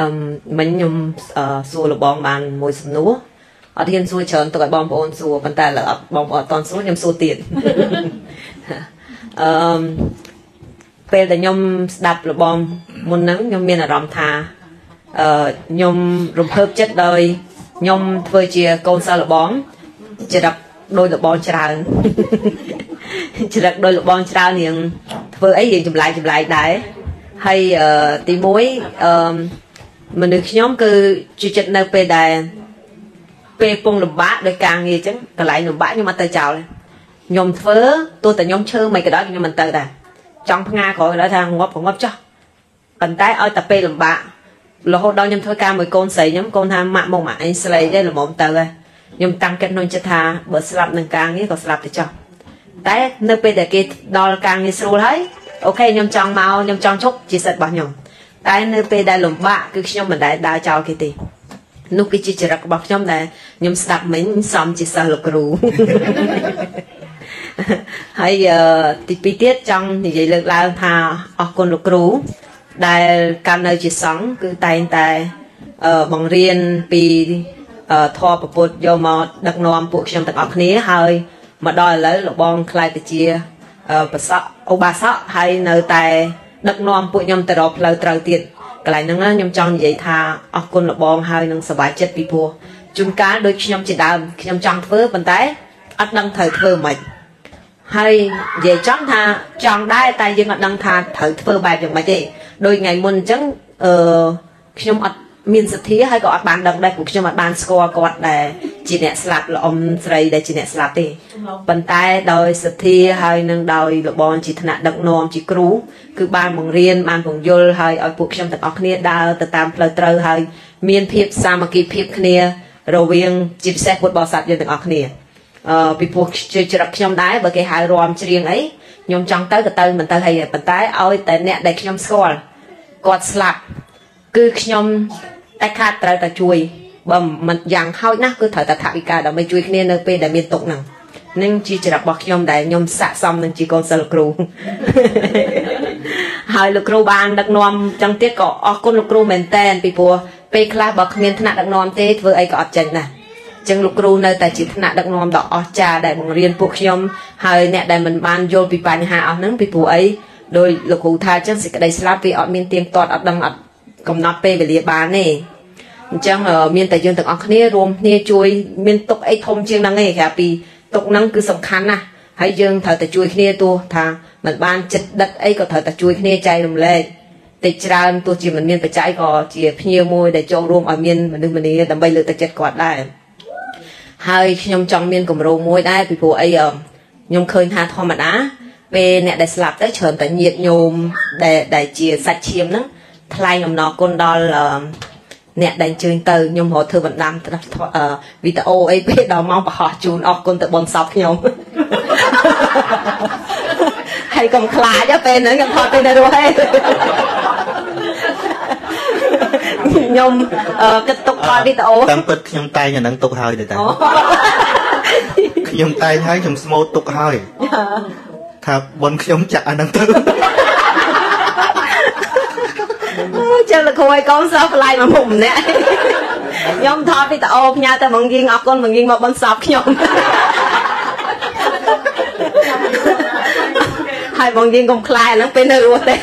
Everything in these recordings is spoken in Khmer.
អឹមមិញខ្ញុំសួរលបងបានមួយសំណួរអត់ហ៊ានសួរច្រើនទុកឲ្យបងប្អូនសួរប៉ុន្តែឡើយបងប្អូនអត់តន់សួរខ្ញុំសួរទៀតអឺមពេលដែលខ្ញុំស្ដាប់លបងមុនហ្នឹងខ្ញុំមានអារម្មណ៍ថាអឺខ្ញុំរំភើបចិត្តដោយខ្ញុំធ្វើជាកូនសិស្សលបងចរិតដោយលបងច្រើនចរិតដោយលបងច្រើនរៀងធ្វើអីរៀងចម្លែកចម្លែកដែរ ហើយទី1អឺមនុស្សខ្ញុំគឺជាចិត្តនៅពេលដែលពេលពងលំបាកដោយការងារអញ្ចឹងកន្លែងលំបាកខ្ញុំអត់ទៅចោលខ្ញុំធ្វើទោះតែខ្ញុំឈើមិនក៏ដោយខ្ញុំមិនទៅដែរចង់ផ្ងាក្រោយដល់ថាងាប់ក៏ងាប់ចោះប៉ុន្តែឲ្យតែពេលលំបាករហូតដល់ខ្ញុំធ្វើការមួយកូនស្រីខ្ញុំកូនថាម៉ាក់មកម៉ាក់អញស្រីទេល្មមទៅហើយខ្ញុំតាំងចិត្តក្នុងចិត្តថាបើស្លាប់នឹងការងារក៏ស្លាប់ទៅចោះតែនៅពេលដែលគេដល់ការងារស្រួលហើយ អូខេខ្ញុំចង់មកខ្ញុំចង់ឈប់ជាសិទ្ធិរបស់ខ្ញុំតែនៅពេលដែលលំបាកគឺខ្ញុំមិនដែលដើរចោលគេទេនោះគឺជាចរិតរបស់ខ្ញុំដែលខ្ញុំស្ដាប់មិញសំជាសិស្សលោកគ្រូហើយទីពីរទៀតចង់និយាយលើកឡើងថាអរគុណលោកគ្រូ ដែលកាន់នៅជាសង្ឃគឺតែងតែបង្រៀនពីធម៌ពពុទ្ធយកមកដឹកនាំពួកខ្ញុំទាំងអស់គ្នាហើយមកដល់ឥឡូវលោកបងខ្លាយទៅជា ប្រសក់ឧបាសកហើយនៅតែដឹកនាំពួកខ្ញុំទៅរកផ្លូវត្រូវទៀតកន្លែងហ្នឹងខ្ញុំចង់និយាយថាអរគុណលបងហើយនឹងសប្បាយចិត្តពីព្រោះជួនកាលដូចខ្ញុំជាដើមខ្ញុំចង់ធ្វើប៉ុន្តែអត់ដឹងត្រូវធ្វើមិនហើយនិយាយចំថាចង់ដែរតែយើងអត់ដឹងថាត្រូវធ្វើបែបយ៉ាងម៉េចទេដូចថ្ងៃមុនអញ្ចឹងអឺខ្ញុំអត់ មានសទ្ធាហើយក៏អត់បានដឹងដែរព្រោះខ្ញុំអត់បានស្គាល់គាត់ដែលជាអ្នកស្លាប់ល្អំស្រីដែលជាអ្នកស្លាប់ទេប៉ុន្តែដោយសទ្ធាហើយនឹងដោយលបងជាថ្នាក់ដឹកនាំជាគ្រូគឺបានបង្រៀនបានពង្យល់ហើយឲ្យពួកខ្ញុំទាំងអស់គ្នាដើរទៅតាមផ្លូវត្រូវហើយមានភាពសាមគ្គីភាពគ្នា រវាងជាពិសេសពុទ្ធបរិស័ទយើងទាំងអស់គ្នាអឺពីព្រោះជឿច្រឹកខ្ញុំដែរបើគេហៅរំច្រៀងអីខ្ញុំចង់ទៅក៏ទៅមិនទៅហើយប៉ុន្តែឲ្យតែអ្នកដែលខ្ញុំស្គាល់គាត់ស្លាប់ គឺខ្ញុំតែខាតត្រូវតែជួយបើមិនយ៉ាងហោចណាស់គឺត្រូវតែថវិកាដើម្បីជួយគ្នានៅពេលដែលមានទុកហ្នឹងនឹងជាចរិតរបស់ខ្ញុំដែលខ្ញុំស័កសមនឹងជាកូនសិស្សលោកគ្រូហើយលោកគ្រូបានដឹកនាំចឹងទៀតក៏អរគុណលោកគ្រូមែនតែនពីព្រោះពេលខ្លះបើគ្មានថ្នាក់ដឹកនាំទេធ្វើអីក៏អត់ចេញដែរចឹងលោកគ្រូនៅតែជាថ្នាក់ដឹកនាំដ៏អស្ចារ្យដែលបង្រៀនពួកខ្ញុំហើយអ្នកដែលមិនបានយល់ពីបញ្ហាអស់ហ្នឹងពីព្រោះអីដោយលោកគ្រូថាចឹងសេចក្តីស្លាប់វាអត់មានទៀងទាត់អត់ដឹងអត់ កំណត់ពេលវេលាបានទេអញ្ចឹងមានតែយើងទាំងអស់គ្នារួមគ្នាជួយមានទុកអីធំជាងហ្នឹងឯងគេពីទុកហ្នឹងគឺសំខាន់ណាស់ហើយយើងត្រូវតែជួយគ្នាទោះថាមិនបានចិត្តដិតអីក៏ត្រូវតែជួយគ្នាចែករំលែកតិចច្រើនទោះជាមិនមានបច្ច័យក៏ជាភ្ញៀវមួយដែលចូលរួមឲ្យមានមនុស្សម្នាដើម្បីលើកទឹកចិត្តគាត់ដែរហើយខ្ញុំចង់មានគម្រោងមួយដែរពីព្រោះអីខ្ញុំឃើញថាធម្មតាពេលអ្នកដែលស្លាប់ទៅច្រើនតែញាតញោមដែលដែលជាសាច់ឈាមហ្នឹង ថ្លែងអំណរគុណដល់អ្នកដែលអញ្ជើញទៅខ្ញុំរកធ្វើបណ្ដាំវីដេអូអីពេលដល់ម៉ោងប្រហោះជូនអរគុណទៅបនសពខ្ញុំហើយកុំខ្លាចពេលហ្នឹងខ្ញុំថតទៅនៅរស់ឯងខ្ញុំគិតទុកថតវីដេអូតាមពិតខ្ញុំតែងអាហ្នឹងទុកហើយតែខ្ញុំតែងហើយខ្ញុំស្មូតទុកហើយថាបនខ្ញុំចាក់អាហ្នឹងទៅ ចឹងលោកគ្រូឲ្យកូនសិស្សបន្លាយមកមុខម្នាក់ខ្ញុំថតវីដេអូផ្ញើទៅមកយីងអរគុណមកយីងមកបន្សពខ្ញុំហើយបងយីងកុំខ្លាចហ្នឹងពេលនៅរស់ទេ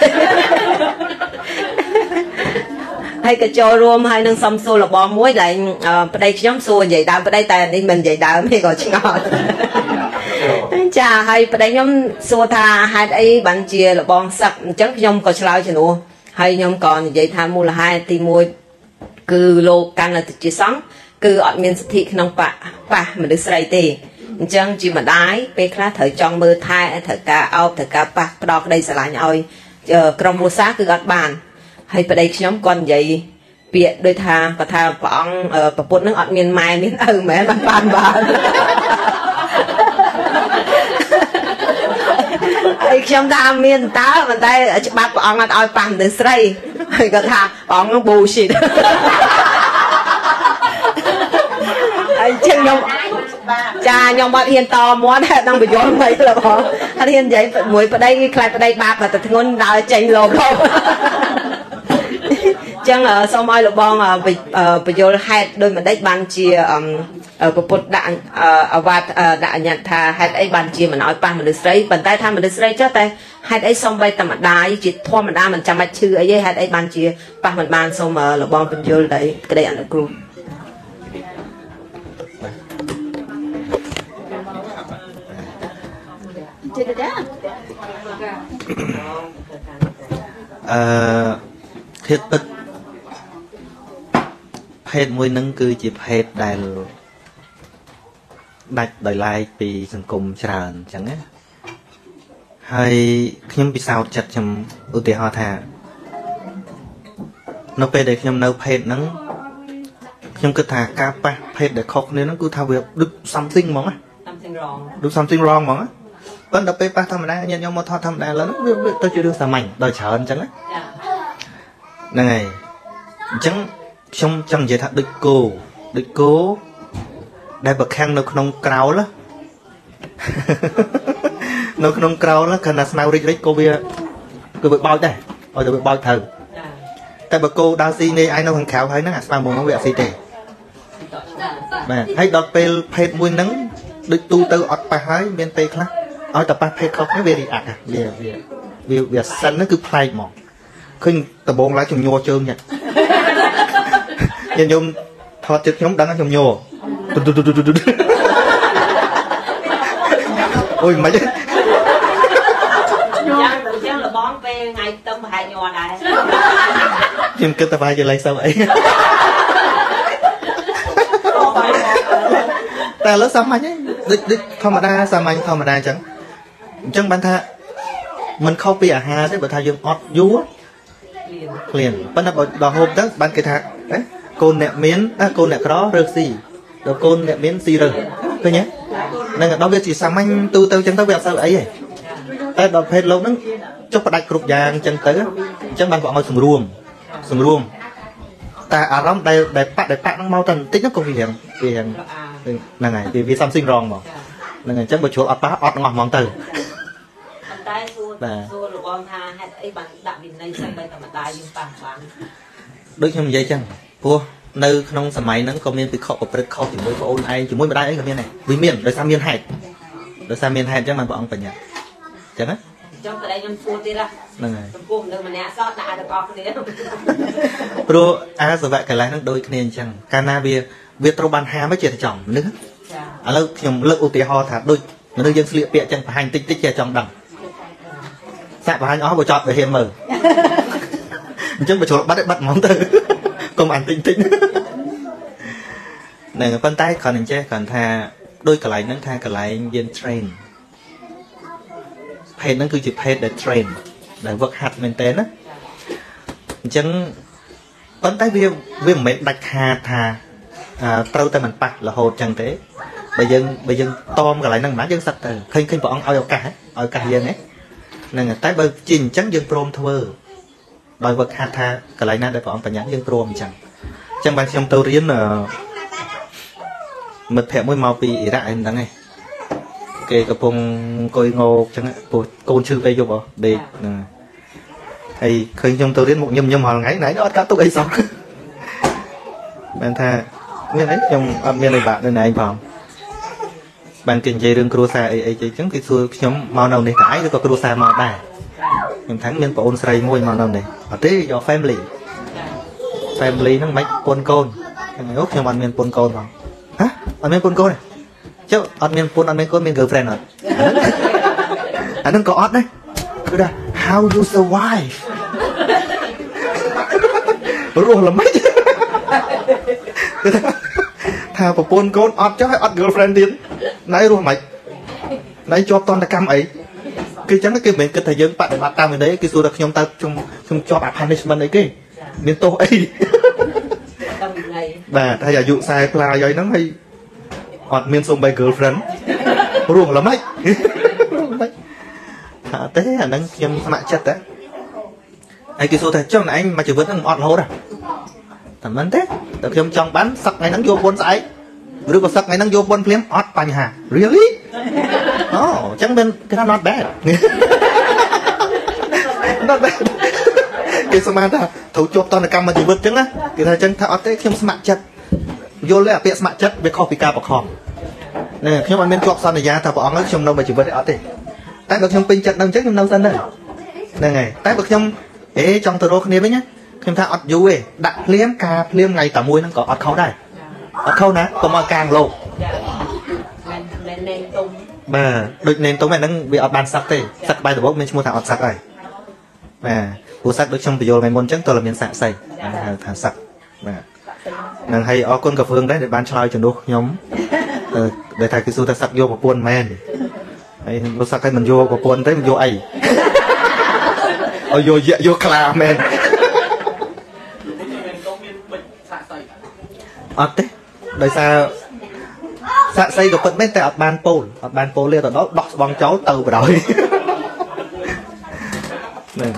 ហើយក៏ចូលរួមហើយនឹងសំសួរលបងមួយដែលប្តីខ្ញុំសួរនិយាយដើមប្តីតែនេះមិននិយាយដើមទេក៏ឆ្ងល់ចាហើយប្តីខ្ញុំសួរថាហេតុអីបានជាលបងសឹកអញ្ចឹងខ្ញុំក៏ឆ្លើយជំនួស ហើយខ្ញុំក៏និយាយថាមូលហេតុទី1គឺលោកកាន់តែជាសង្ឃគឺអត់មានសិទ្ធិក្នុងបប៉ះមនុស្សស្រីទេអញ្ចឹងជាម្ដាយពេលខ្លះត្រូវចង់មើលថែត្រូវការអោបត្រូវការប៉ះផ្ដោក្តីស្រឡាញ់ឲ្យក្រុមគ្រួសារគឺអត់បានហើយប្តីខ្ញុំគាត់និយាយពាក្យដូចថាគាត់ថាព្រះអង្គប្រពុតនឹងអត់មានម៉ែមានឪមែនបានបានបាន ហើយខ្ញុំថាមានតើប៉ុន្តែច្បាប់ព្រះអង្គអត់ឲ្យប៉ះមនុស្សស្រីហើយគាត់ថាព្រះអង្គនឹង bullshit ហើយចឹងខ្ញុំចាខ្ញុំអត់ហ៊ានតមាត់ហើយដឹងបញ្យល់មិនលោកបងអត់ហ៊ាននិយាយមួយប្តីខ្លាចប្តីបាបតែធ្ងន់ដើរចេញលោក ចឹងអឺសូមឲ្យលោកបងអឺបអឺបញ្យល់ហេតុដូចម្ដេចបានជាអឺអឺពពុទ្ធដាក់អឺអាវ៉ាត់អឺដាក់អញ្ញត្តិថាហេតុអីបានជាមិនឲ្យប៉ះមនុស្សស្រីប៉ុន្តែថាមនុស្សស្រីចុះតែហេតុអីសូម្បីតែម្ដាយជាធម្មតាមិនចាំបាច់ឈឺអីទេហេតុអីបានជាប៉ះមិនបានសូមអឺលោកបងបញ្យល់ដោយក្តីអនុគ្រោះចេះទេអឺធៀបពិត ភេទមួយហ្នឹងគឺជាភេទដែលដាច់ដោយឡែកពីសង្គមច្រើនអញ្ចឹងណាហើយខ្ញុំពិសោធន៍ចិត្តខ្ញុំឧទាហរណ៍ថានៅពេលដែលខ្ញុំនៅភេទហ្នឹងខ្ញុំគិតថាការប៉ះភេទដែលខុសគ្នាហ្នឹងគឺថាវាដូច something ហ្មងណា something wrong ដូច something wrong ហ្មងណាប៉ុន្តែដល់ពេលប៉ះធម្មតាញាតិញោមមកថតធម្មតាឡើយហ្នឹងវាវាទៅជារឿងសាមញ្ញដល់ច្រើនអញ្ចឹងណាចាហ្នឹងហើយអញ្ចឹង ខ្ញុំចង់និយាយថាដូចគោដូចគោដែលប្រខាំងនៅក្នុងក្រោលណានៅក្នុងក្រោលណាខណៈស្មៅរិចរិចគោវាគឺវាបោចដែរឲ្យតែវាបោចត្រូវចាតែបើគោដើរស៊ីនេះឯងនៅខាងក្រៅហើយហ្នឹងអាស្មៅមុំហ្នឹងវាអត់ស៊ីទេបាទហើយដល់ពេលភេទមួយហ្នឹងដូចទូទៅអត់ប៉ះហើយមានពេលខ្លះឲ្យតែប៉ះភេទខុសគ្នាវារីអាក់វាវាវាវាសិនហ្នឹងគឺប្លែកហ្មងឃើញដំបងឡើងខ្ញុំញ័រជើង ញ៉ាត់ញញោមថតចិត្តខ្ញុំដឹងថាខ្ញុំញ័រទុទុទុទុទុអូយមិនទេយ៉ាងចឹងលបងពេលថ្ងៃខ្ទឹមប្រហែលញ័រដែរខ្ញុំគិតតែប្រហែលជាលេខសើអីតែឥឡូវសាមញ្ញហ្នឹងដូចដូចធម្មតាសាមញ្ញធម្មតាអញ្ចឹងអញ្ចឹងបានថាมันខុសពីអាហារទេបើថាយើងអត់យូរឃ្លានប៉ុន្តែបើដល់ហូបទៅបានគេថាណា កូនអ្នកមានណាកូនអ្នកក្ររើសស៊ីដល់កូនអ្នកមានស៊ីរើសឃើញទេហ្នឹងដល់វាជាសាមញ្ញទូទៅអញ្ចឹងទៅវាអត់សូវអីទេតែដល់ភេទលោកហ្នឹងចុះផ្ដាច់គ្រប់យ៉ាងអញ្ចឹងទៅអញ្ចឹងបានគាត់ឲ្យសម្រួមសម្រួមតែអារម្មណ៍ដែលដែលបាក់ដែលបាក់ហ្នឹងមកតែបន្តិចហ្នឹងក៏វារៀងវារៀងហ្នឹងហើយវាវា something wrong ហ្មងហ្នឹងហើយអញ្ចឹងបើជ្រុលអត់ប៉ះអត់ងោះហ្មងទៅប៉ុន្តែសួរបាទសួរលោកបងថាហេតុអីបានដាក់វិន័យសំបីតែម្ដាយយើងប៉ះបានដូចខ្ញុំនិយាយចឹង ព្រោះនៅក្នុងសម័យហ្នឹងក៏មានពិខុប្រព្រឹត្តខុសជាមួយប្អូនឯងជាមួយម្ដាយអីក៏មានដែរវាមានដោយសារមានហេតុដោយសារមានហេតុអញ្ចឹងបានព្រះអង្គបញ្ញត្តិអញ្ចឹងណាចង់តែខ្ញុំសួរទៀតណាហ្នឹងហើយចំពោះមនុស្សម្នាក់សោះដាក់ទាំងអស់គ្នាព្រោះអាសវៈកន្លែងហ្នឹងដូចគ្នាអញ្ចឹងកាលណាវាវាត្រូវបានហាមទៅជាតែចង់មនុស្សចាឥឡូវខ្ញុំលើកឧទាហរណ៍ថាដូចមនុស្សយើងស្លៀកពាក់ចឹងបង្ហាញតិចតិចជាចង់ដឹងសាក់បង្ហាញអស់បើចប់ទៅហ៊ានមើលអញ្ចឹងបើចូលបាត់ឯបាត់ហ្មងទៅ កុំអានតិចតិចហ្នឹងប៉ុន្តែគ្រាន់តែចេះគ្រាន់ថាដូចកន្លែងហ្នឹងថាកន្លែងយើង train ភេទហ្នឹងគឺជាភេទដែល train ដែល work hard មែនតើណាអញ្ចឹងប៉ុន្តែវាវាមិនមែនដាច់ខាតថាអឺត្រូវតែមិនប៉ះរហូតចឹងទេបើយើងបើយើងតមកន្លែងហ្នឹងមិនបានយើងសឹកទៅឃើញឃើញព្រះអង្គឲ្យឱកាសហ៎ឲ្យឱកាសយើងហ៎ហ្នឹងហើយតែបើជាអញ្ចឹងយើងព្រមធ្វើ ដោយវឹកហាត់ថាកន្លែងណាដែលព្រះអង្គបញ្ញត្តិយើងព្រមអញ្ចឹងអញ្ចឹងបានខ្ញុំទៅរៀនអឺមិត្តភក្តិមួយមកពីអ៊ីរ៉ាក់អីមិនដឹងទេគេកំពុងអង្គុយងោកអញ្ចឹងព្រោះកូនឈឺពេកយប់ហ៎ដេកហ្នឹងហើយឃើញខ្ញុំទៅរៀនមកញឹមញឹមរាល់ថ្ងៃណែអត់កាត់ទុកអីសោះបានថាមានអីខ្ញុំអត់មានអីបាក់នៅណែឯងផងបានគេនិយាយរឿងគ្រួសារអីអីអញ្ចឹងគេសួរខ្ញុំមកនៅនេះតែឯងឬក៏គ្រួសារមកដែរ ខ្ញុំថាមានប្អូនស្រីមួយមកនៅនេះអត់ទេយក family family ហ្នឹងមិនពុនកូនខ្ញុំអូខ្ញុំអត់មានពុនកូនផងហ៎អត់មានពុនកូនទេចុះអត់មានពុនអត់មានកូនមាន girlfriend អត់អាហ្នឹងក៏អត់ដែរគឺថា how you survive រស់ល្មិចគឺថាថាប្រពន្ធកូនអត់ចុះហើយអត់ girlfriend ទៀតណៃរស់មិនណៃជាប់តន្តកម្មអី គឺអញ្ចឹងគេមិនមែនគិតថាយើងបដិបត្តិតាមវិន័យគេសួរថាខ្ញុំតើខ្ញុំខ្ញុំជាប់អា punishment អីគេមានទោសអីតាមវិន័យបាទហើយអាយុ40ផ្លាយហើយហ្នឹងហើយអត់មានសូម្បី girlfriend រួមល្មិចរួមល្មិចថាទេអាហ្នឹងខ្ញុំស្ម័គ្រចិត្តតែហើយគេសួរថាចុះណែឯងមកជីវិតហ្នឹងអត់រហូតហ៎តែមិនទេតែខ្ញុំចង់បានសឹកថ្ងៃហ្នឹងយកបុណ្យស្អែកឬក៏សឹកថ្ងៃហ្នឹងយកបុណ្យភ្លាមអត់បញ្ហា really អូអញ្ចឹងមិនគេថា not bad not bad គេស្មានថាត្រូវជាប់តនកម្មមួយជីវិតអញ្ចឹងណាគេថាអញ្ចឹងថាអត់ទេខ្ញុំស្ម័គ្រចិត្តយល់ទេអាពាក្យស្ម័គ្រចិត្តវាខុសពីការបខំណែខ្ញុំអត់មានជាប់សន្យាថាព្រះអង្គឲ្យខ្ញុំនៅមួយជីវិតទេអត់ទេតែបើខ្ញុំពេញចិត្តនៅអញ្ចឹងខ្ញុំនៅសិនទៅហ្នឹងហើយតែបើខ្ញុំអេចង់ទៅរកគ្នាវិញណាខ្ញុំថាអត់យូរទេដាក់ភ្លាមការភ្លាមថ្ងៃតែមួយហ្នឹងក៏អត់ខុសដែរអត់ខុសណាកុំឲ្យកាងលោកមិនមិនណែទុំ បាទដូចនេនទុំហ្នឹងវាអត់បានសឹកទេសឹកបាយដបោកមានឈ្មោះថាអត់សឹកហើយបាទព្រោះសឹកដូចខ្ញុំបញ្យល់ថ្ងៃមុនអញ្ចឹងតើមានសាក់សៃហៅថាសឹកបាទនឹងហើយអរគុណកាហ្វឿងដែរដែលបានឆ្លើយជំនួសខ្ញុំអឺដែលថាគេសួរថាសឹកយកប្រពន្ធមែនហើយលោកសឹកឲ្យមិនយកប្រពន្ធទេមិនយកអីឲ្យយកយកយកខ្លាមែនអត់ទេដោយសារ សាក់សីក៏ពិតមែនតែអត់បានពោលអត់បានពោលទេទៅដល់ដោះស្បង់ចោលទៅបដ ாய் ហ្នឹង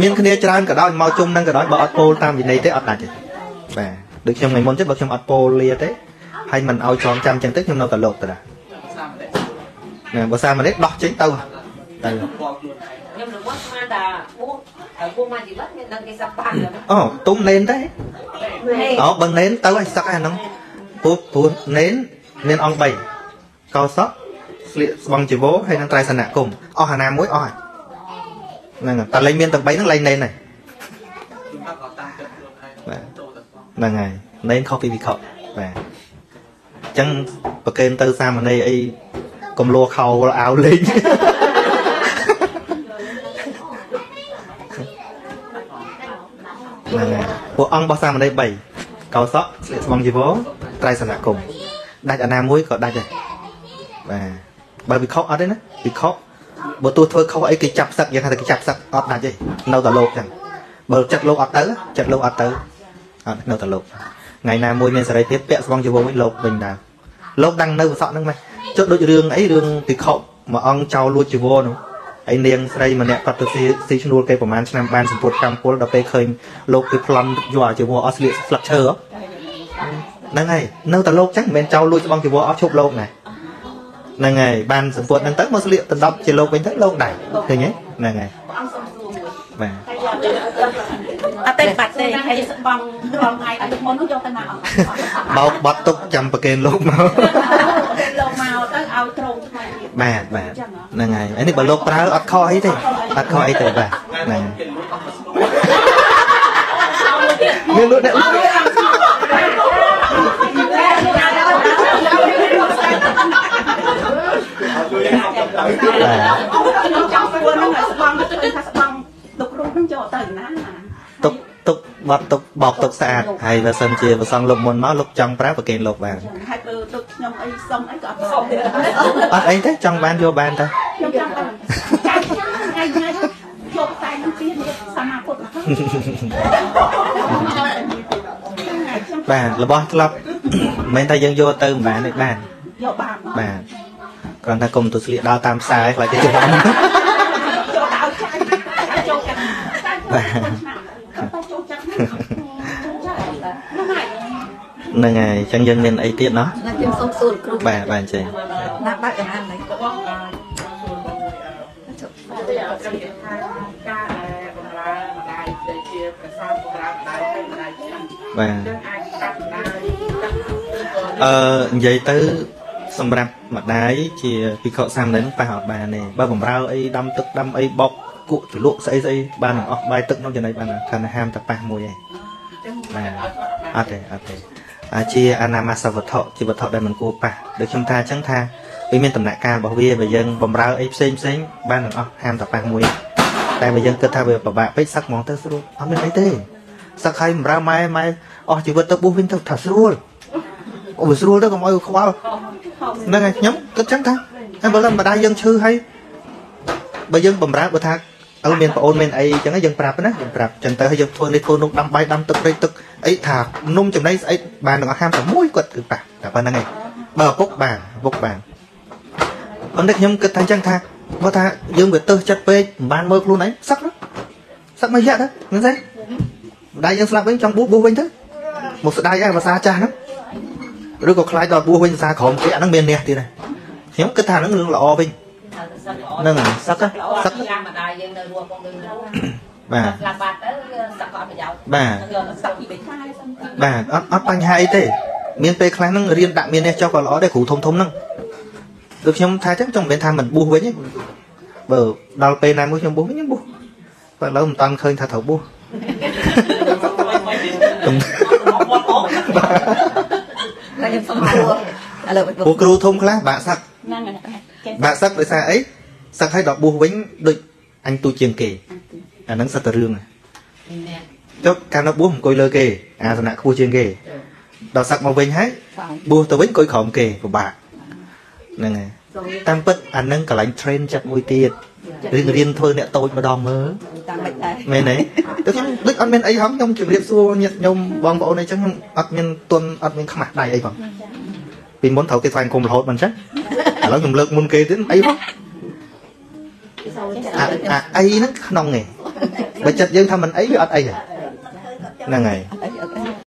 មានគ្នាច្រើនក៏ដោយមកជុំនឹងក៏ដោយបើអត់ពោលតាមវិន័យទេអត់ដាច់ទេបាទដូចខ្ញុំថ្ងៃមុនចឹងបើខ្ញុំអត់ពោលលាទេហើយមិនឲ្យចងចាំចឹងទៅខ្ញុំនៅតែលោកទៅដែរណាបើសាមនេះដោះចេញទៅទៅខ្ញុំនឹងមកស្មានថាបួស តែបួសមកជីវិតមានដឹងគេសប្បានអូទុំនេនទេហើយអូបើនេនទៅឲ្យសឹកអាហ្នឹងព្រោះព្រោះនេនមានអង្គ3កោសក់ស្លៀកស្បង់ជីវរហើយនឹងត្រៃសនៈគុំអស់អាណាមួយអស់ហើយហ្នឹងហើយតែលែងមានទាំង3ហ្នឹងលែងនេនហើយបាទហ្នឹងហើយនេនខុសពីវិខបាទអញ្ចឹងប្រកេនទៅសាមណេរអីកំលួខោវល់អាវលេង ហ្នឹងហើយ ពួកអង្គរបស់សាមណេរ3កោសក់ស្លៀកស្បង់ជីវរត្រៃសនៈគុំដាច់អាណាមួយក៏ដាច់ដែរបាទបើវិខុអត់ទេណាវិខុបើទោះធ្វើខុសអីគេចាប់សឹកយ៉ាងថាគេចាប់សឹកអត់ដាច់ទេនៅតែលោកចឹងបើចិត្តលោកអត់ទៅចិត្តលោកអត់ទៅអត់នៅតែលោកថ្ងៃណាមួយមានសេរីភាពពាក់ស្បង់ជីវរវិញលោកវិញដែរលោកដឹងនៅវិសក់ហ្នឹងម៉េចចុះដូចរឿងអីរឿងវិខុមួយអង្គចោលលួចជីវរនោះ ហើយនាងស្រីម្នាក់គាត់ទៅស៊ីស៊ីឈ្នួលគេប្រហែលឆ្នាំបានសម្ពុតកម្មពលដល់ពេលឃើញលោកគេប្លន់យកអាជីវរអស់ស្លៀកស្លឹកឈើហ៎ហ្នឹងហើយនៅតែលោកចឹងមិនមែនចោលលួចស្បង់ជីវរអស់ឈប់លោកណាហ្នឹងហើយបានសម្ពុតហ្នឹងទៅមកស្លៀកដណ្ដប់ជាលោកវិញទៅលោកដែរឃើញទេហ្នឹងហើយបាទអត់ទេបាត់ទេហើយស្បងរងថ្ងៃតែមុននោះយកទៅណាអត់បោកបត់ទុកចាំប្រកេនលោកមកលោកមកទៅឲ្យត្រង់ថ្មីទៀតបាទបាទ ហ្នឹងហើយអានេះបើលោកប្រើអត់ខុសអីទេអត់ខុសអីទេបាទហ្នឹងមានលក់អ្នកលក់បាទខ្ញុំចង់ពួនហ្នឹងឲ្យស្បងទៅថាស្បងទុករូបហ្នឹងយកទៅណាទុកទុកបត់ទុក បោកទុកស្អាតហើយបើសិនជាប្រសងលោកមុនមកលោកចង់ប្រើប្រកេនលោកបានហើយបើទុកខ្ញុំអីសុំអីក៏អត់សុំទេអត់អីទេចង់បានយកបានតាខ្ញុំចង់បានចាថ្ងៃថ្ងៃយកតែនឹងពីសម្មាពុទ្ធមកបាទរបស់ក្លឹបមិនមែនតែយើងយកទៅមិនបានទេបានយកបានបាទគ្រាន់តែគុំទៅស្លៀកដើរតាមផ្សារខ្លាចគេច្រឡំយកទៅឲ្យចាយចូលចិត្តបាទចូលចិត្តហ្នឹងហើយ ហ្នឹងហើយអញ្ចឹងយើងមានអីទៀតណោះណាខ្ញុំសូមសួរគ្រូបាទបាទអញ្ចឹងណាបើកកណ្ដាលនេះការដែលបំរើម្ដាយដែលជាប្រសាទបំរើម្ដាយហើយម្ដាយចឹងបាទយើងអាចកាត់ម្ដាយកាត់អឺនិយាយទៅ សម្រាប់ម្ដាយជាភិក្ខុសាមណេរប៉ះអត់បានទេបើបំរើអីដាំទឹកដាំអីបោកគក់ចលក់ស្អីស្អីបានទាំងអស់បាយទឹកនោះចំណៃបានថាហាមតែប៉ះមួយឯងបាទអត់ទេអត់ទេអា ជាអនាមាសវត្ថុជាវត្ថុដែលមិនគួរប៉ះដូចខ្ញុំថាអញ្ចឹងថាវាមានដំណាក់កាលរបស់វាបើយើងបំរើអីផ្សេងផ្សេងបានទាំងអស់ហាមតែប៉ះមួយតែបើយើងគិតថាវាពិបាកពេកសឹកហ្មងទៅស្រួលអត់មានអីទេសឹកឲ្យបំរើម៉ែម៉ែអស់ជីវិតទៅបួសវិញទៅថាស្រួលអូវាស្រួលទៅកុំឲ្យខ្វល់ហ្នឹងហើយខ្ញុំគិតចឹងថាហើយបើមិនម្ដាយយើងឈឺហើយបើយើងបំរើបើថា អើមានប្អូនមានអីចឹងហើយយើងប្រាប់ណាយើងប្រាប់ចឹងទៅហើយយើងធ្វើនេះធ្វើនោះដាំបាយដាំទឹករេទឹកអីថានំចំណីស្អីបានទាំងអស់ហាមតែមួយគាត់គឺប៉ះតែប៉ុណ្្នឹងឯងបើឪពុកបានឪពុកបានប៉ុន្តែខ្ញុំគិតថាចឹងថាបើថាយើងវាទៅចិត្តពេកមិនបានមើលខ្លួនឯងសឹកណាសឹកមកយ៉ាក់ទៅហ្នឹងទេម្ដាយយើងស្លាប់វិញចង់បួសបួសវិញទៅមកស្ដាយឯភាសាចាស់ហ្នឹងឬក៏ខ្លាចដល់បួសវិញភាសាក្រមគេអាហ្នឹងមានអ្នកទៀតដែរខ្ញុំគិតថាហ្នឹងរឿងល្អវិញថាទៅសឹកល្អ ហ្នឹងហើយសឹកហ៎សឹកយ៉ាងម្ដាយយើងនៅរស់បងយើងនៅបាទស្លាប់បាត់ទៅសឹកក៏អត់ប្រយោជន៍បាទយកសឹកពីបេខែសិនទៅបាទអត់អត់បញ្ហាអីទេ មានពេលខ្លះហ្នឹងរៀនដាក់មាននេះចុះក៏ល្អដែរគ្រូធំធំហ្នឹងដូចខ្ញុំថាចឹងចង់មិនមែនថាមិនបួសវិញទេបើដល់ពេលណាមួយខ្ញុំបួសវិញខ្ញុំបួសបើឥឡូវមិនតាន់ឃើញថាត្រូវបួសតែខ្ញុំសុំព្រោះឥឡូវព្រោះគ្រូធំខ្លះបាក់សឹកហ្នឹងហើយចេះ បាក់សឹកដោយសារអីសឹកឲ្យដល់បួសវិញដូចអញទូជាងគេអាហ្នឹងសិតតែរឿងចុះកាលនៅបួសអង្គុយលើគេអាសនៈខ្ពស់ជាងគេដល់សឹកមកវិញហើយបងបួសទៅវិញអង្គុយក្រោមគេពិបាកហ្នឹងហើយតាមពិតអាហ្នឹងកន្លែង train ចិត្តមួយទៀតរៀនរៀនធ្វើអ្នកតូចម្ដងមើលតាមមិនដែរមែនទេទៅខ្ញុំដូចអត់មានអីហងខ្ញុំជម្រាបសួរញាតិញោមបងប្អូនអីចឹងខ្ញុំអត់មានទុនអត់មានខ្មាស់ដៃអីផងពីមុនត្រូវគេស្វែងគុំរហូតមិនចឹង ឥឡូវខ្ញុំលើកមុនគេទៀតអីផងអាអាអីហ្នឹងក្នុងឯងបើចិត្តយើងថាមិនអីវាអត់អីហ៎ហ្នឹងហើយ